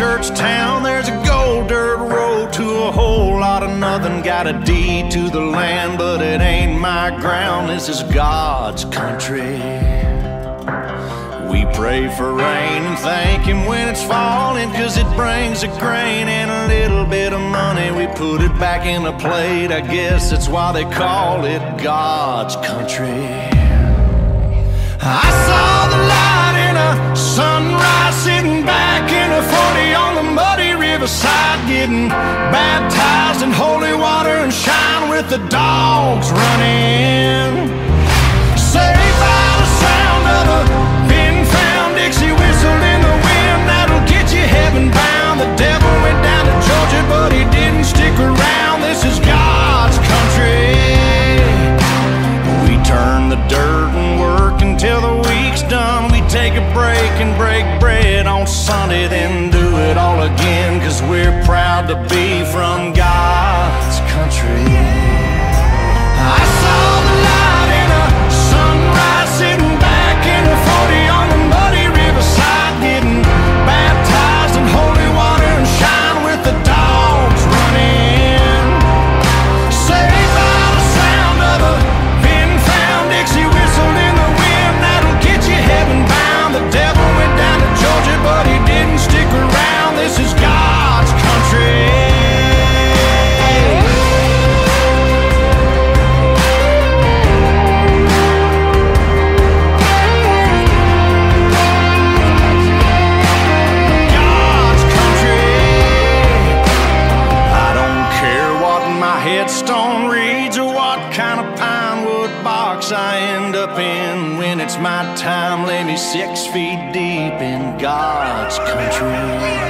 church town, there's a gold dirt road to a whole lot of nothing. Got a deed to the land, but it ain't my ground. This is God's country. We pray for rain and thank Him when it's falling, cause it brings a grain and a little bit of money. We put it back in a plate, I guess that's why they call it God's country. I saw with the dogs running. Saved by the sound of a pin found Dixie whistle in the wind that'll get you heaven bound. The devil went down to Georgia, but he didn't stick around. This is God's country. We turn the dirt and work until the week's done. We take a break and break bread on Sunday, then in God's country.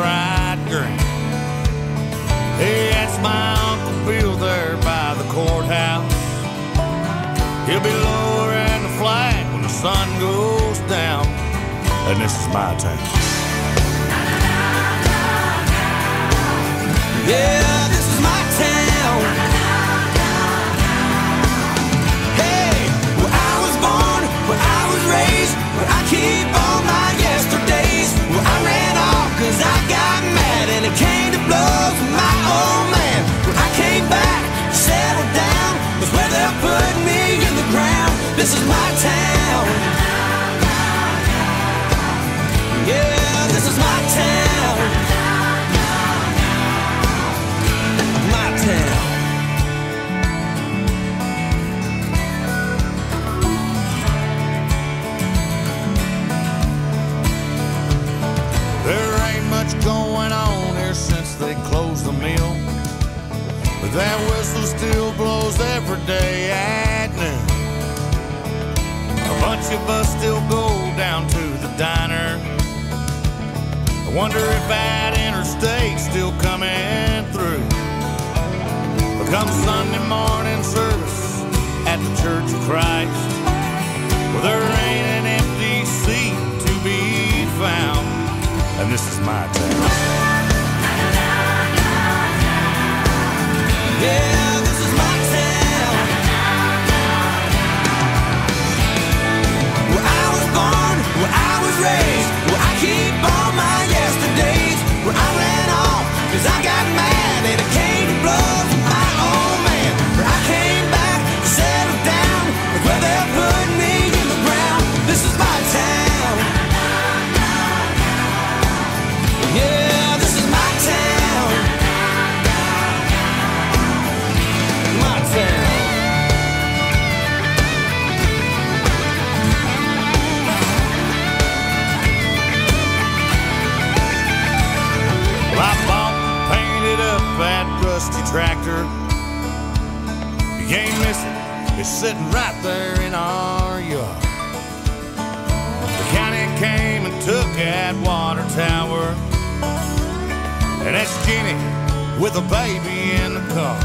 bright green. Hey, that's my Uncle Bill there by the courthouse. He'll be lowering the flag when the sun goes down. And this is my town. Yeah. This is my town. Yeah, this is my town. Tractor. You can't miss it. It's sitting right there in our yard. The county came and took that water tower. And that's Jenny with a baby in the car.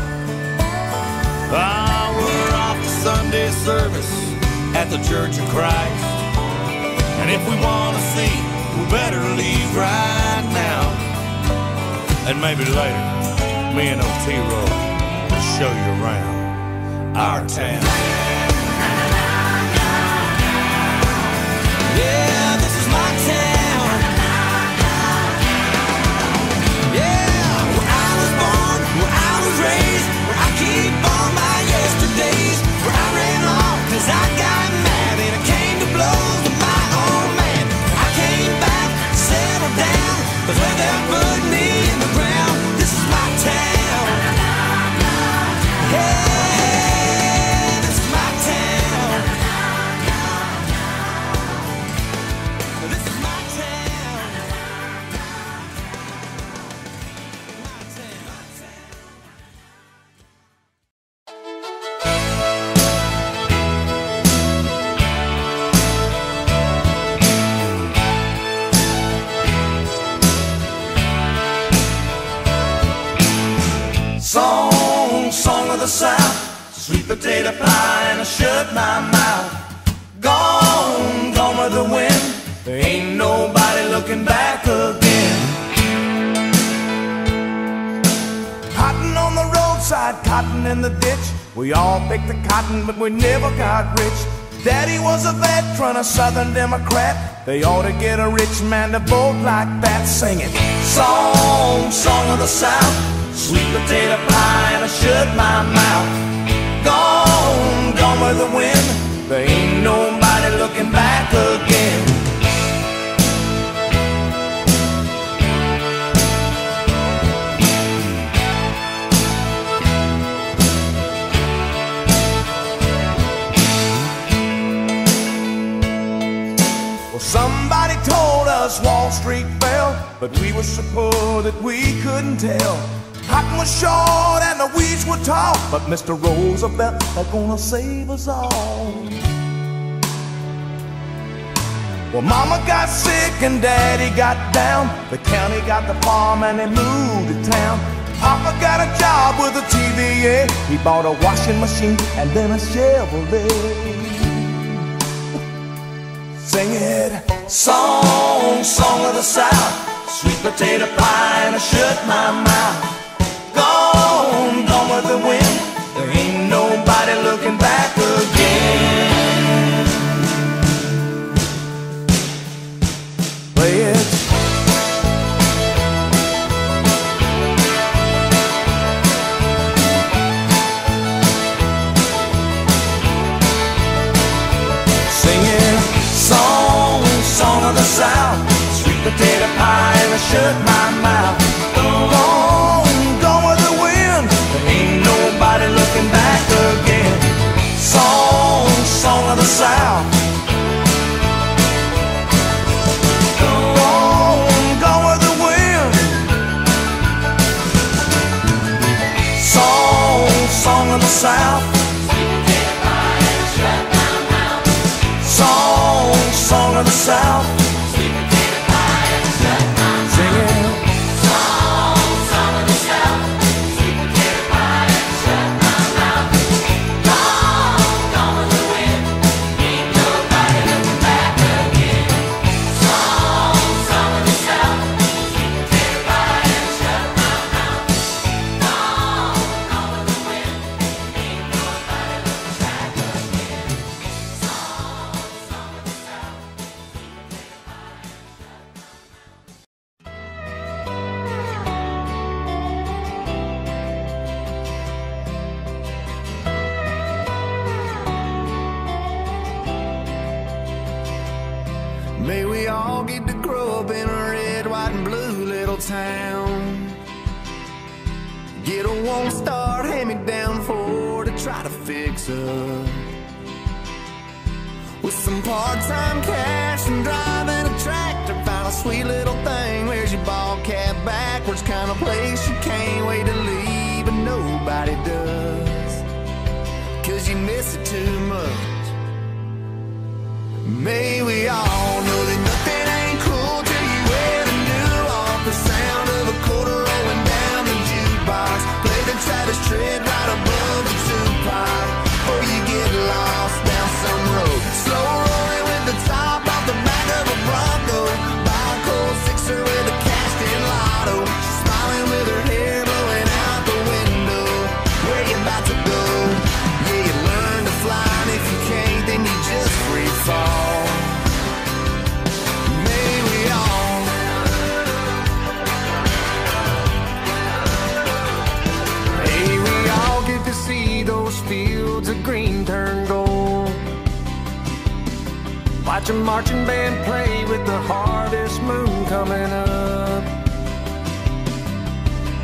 Ah, we're off to Sunday service at the Church of Christ. And if we want to see, we better leave right now. And maybe later, me and Otero will show you around our town. Yeah, Song, song of the South, sweet potato pie, and I shut my mouth. Gone, gone with the wind. There ain't nobody looking back again. Cotton on the roadside, cotton in the ditch. We all picked the cotton, but we never got rich. Daddy was a veteran, a Southern Democrat. They ought to get a rich man to vote like that, singing song, song of the South, sweet potato pie, and I shut my mouth. Gone, gone with the wind. There ain't nobody looking back again. Well, somebody told us Wall Street fell, but we were so poor that we couldn't tell. Cotton was short and the weeds were tall, but Mr. Roosevelt was gonna save us all. Well, Mama got sick and Daddy got down. The county got the farm and they moved to town. Papa got a job with a TVA. He bought a washing machine and then a Chevrolet sing it. Song, song of the South, sweet potato pie, and I shut my mouth. Gone, gone with the South. Song, song of the South. May we all get to grow up in a red, white, and blue little town. Get a one star hand me down for to try to fix up. With some part time cash and driving a tractor, find a sweet little thing. Where's your ball cap backwards? Kind of place you can't wait to leave, but nobody does. Cause you miss it too much. May we all know that nothing Watch a marching band play with the harvest moon coming up.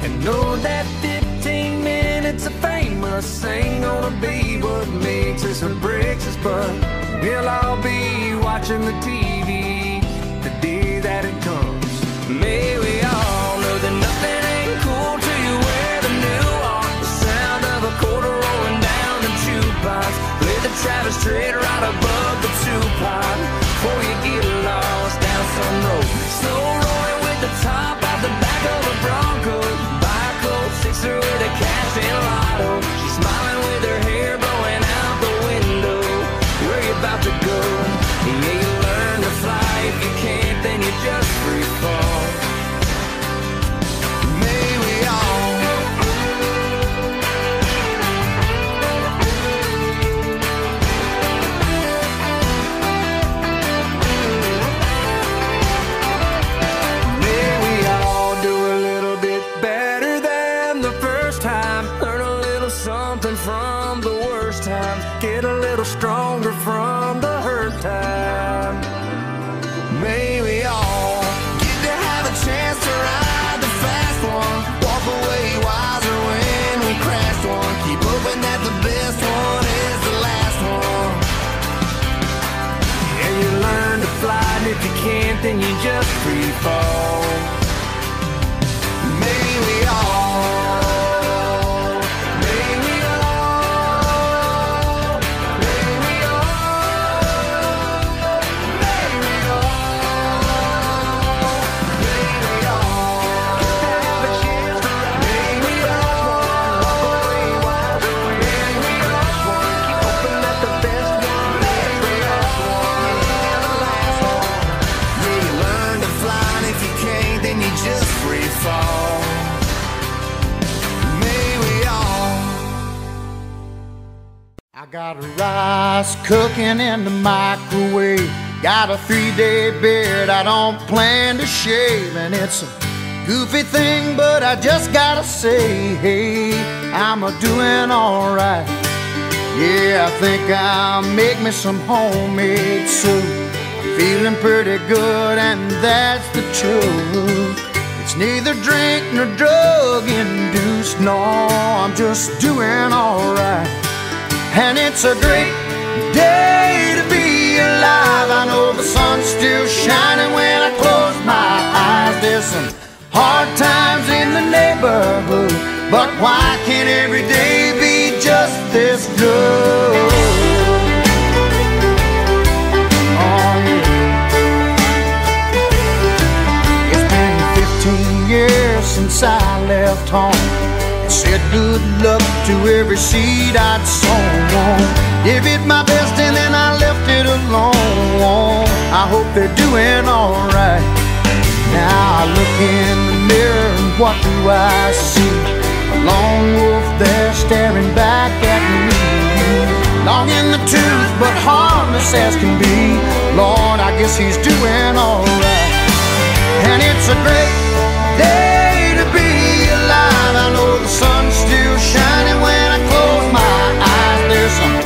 And know that 15 minutes of famous ain't gonna be what makes us or breaks us, but we'll all be watching the TV the day that it comes. May we all know that nothing ain't cool till you wear the new on. The sound of a quarter rolling down the jukebox. Play the Travis Tritt right above the Tupac. Before She's smiling in the microwave. Got a three day beard I don't plan to shave. And it's a goofy thing, but I just gotta say, hey, I'm a doing alright. Yeah, I think I'll make me some homemade soup. I'm feeling pretty good, and that's the truth. It's neither drink nor drug induced, no, I'm just doing alright. And it's a great day to be alive. I know the sun's still shining when I close my eyes. There's some hard times in the neighborhood, but why can't every day be just this good? Oh, yeah. It's been 15 years since I left home said good luck to every seed I'd sown. Give it my best and then I left it alone. I hope they're doing alright. Now I look in the mirror and what do I see? A lone wolf there staring back at me. Long in the tooth, but harmless as can be. Lord, I guess he's doing alright. And it's a great day Some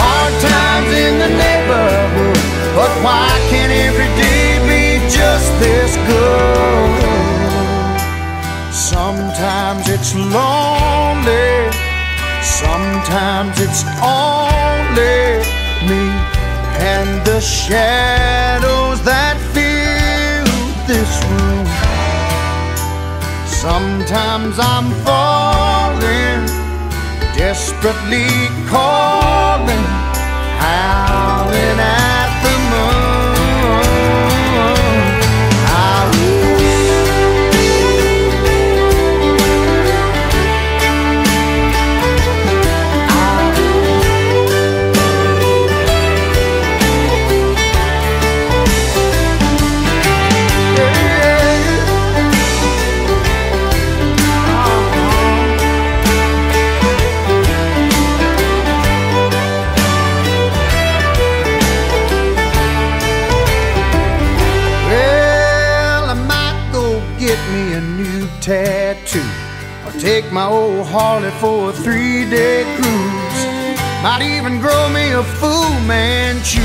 hard times in the neighborhood, but why can't every day be just this good? Sometimes it's lonely, sometimes it's only me and the shadows that fill this room. Sometimes I'm falling, desperately calling tattoo. Or take my old Harley for a three day cruise. Might even grow me a Fu Manchu.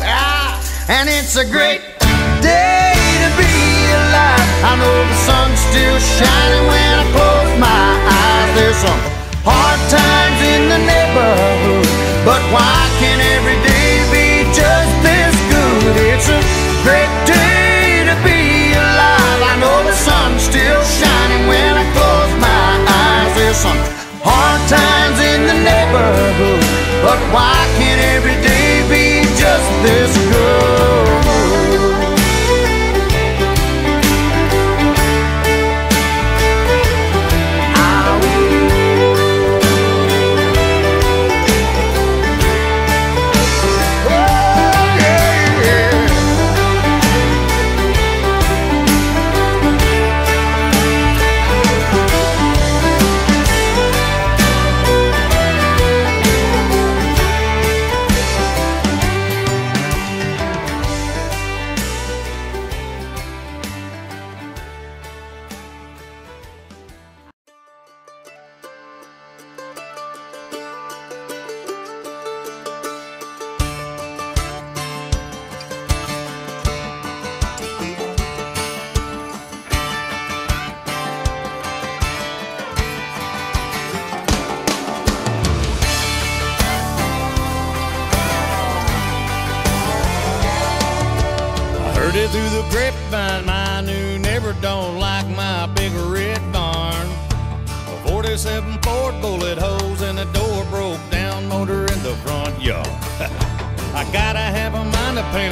Ah, and it's a great day to be alive. I know the sun's still shining when I close my eyes. There's some hard times in the neighborhood, but why can't every day be just this good? It's a great day There's some hard times in the neighborhood, but why can't every day be just this good?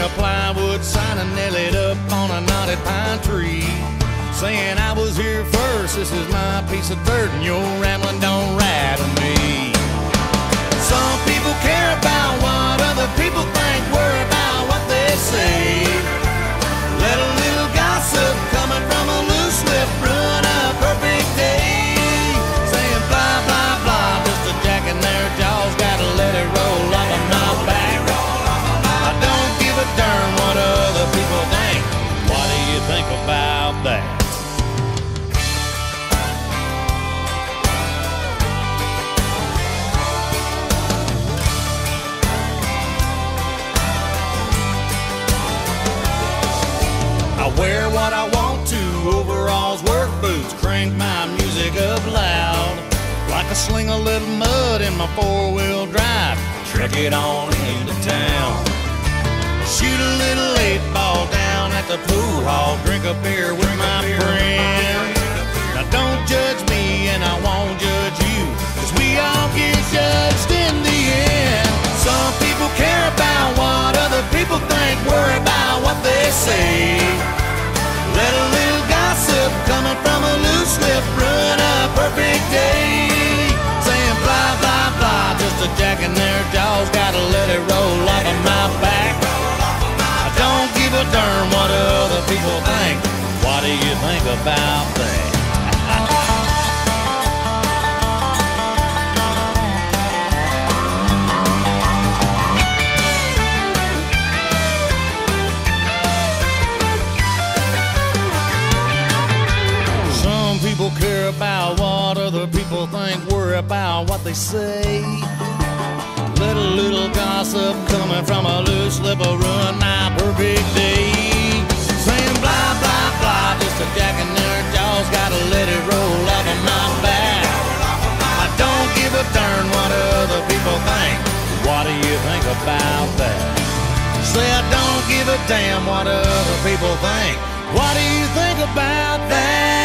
A plywood sign and nail it up on a knotted pine tree. Saying I was here first, this is my piece of dirt, and your rambling don't rattle me. Some people care about what other people think, hall, drink a beer with my friends. Now don't judge me and I won't judge you, cause we all get judged in the end. Some people care about what other people think, worry about what they say. Let a little gossip coming from a loose lip ruin a perfect day. Saying blah, blah, blah, just a jacking their jaws, gotta let it roll off of darn what other people think. What do you think about that? Some people care about what other people think, worry about what they say. Let a little gossip coming from a loose lip will ruin my perfect day. Saying blah, blah, blah, just a jacking their jaws, gotta let it roll off of my back. I don't give a darn what other people think. What do you think about that? Say I don't give a damn what other people think. What do you think about that?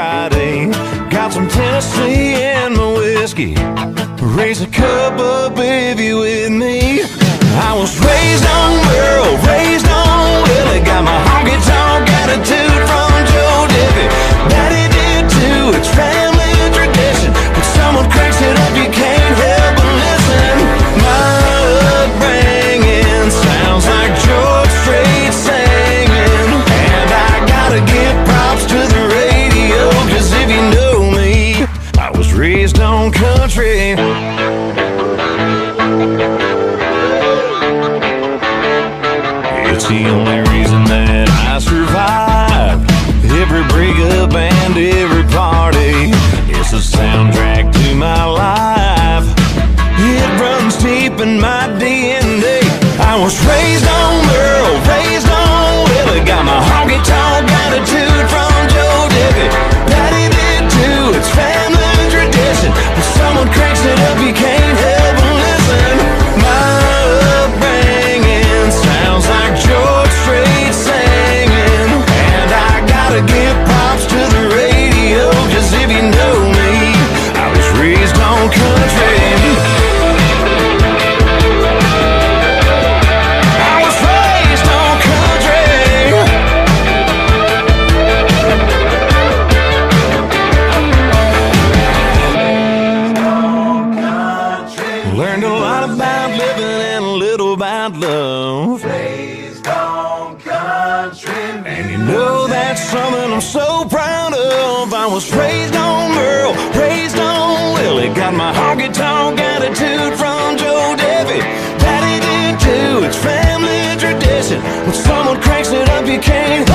Friday. Got some Tennessee in my whiskey. Raise a cup up if you with me. I was raised on Merle, raised on Willie. Got my honky tonk attitude from Joe Diffie. Daddy did too, it's family tradition. When someone it on. It's the only reason that I survive. Every breakup and every about love. And you know that's something I'm so proud of. I was raised on Merle, raised on Willie. Got my honky tonk attitude from Joe Diffie. Daddy did too, it's family tradition. When someone cranks it up, you can't